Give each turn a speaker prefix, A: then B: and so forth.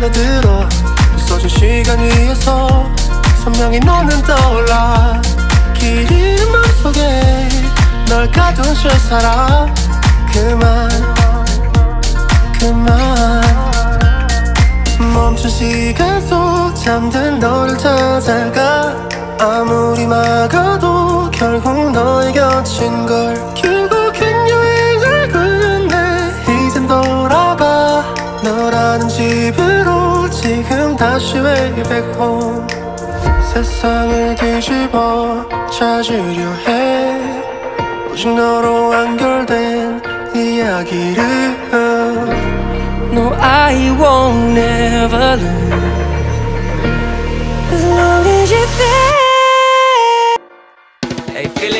A: 꺼내들어. 부서진 시간 위에서 선명히 너는 떠올라. 길 맘속에 널 가둔 실사람 그만 그만. 멈춘 시간 속 잠든 너를 찾아가. 아무리 막아도 결국 너의 곁인 걸 다시 way back home 세상을 뒤집어 찾으려 해 오직 너로 완결된 이야기를
B: No, I won't never lose. As long as you're there.
C: Hey, feeling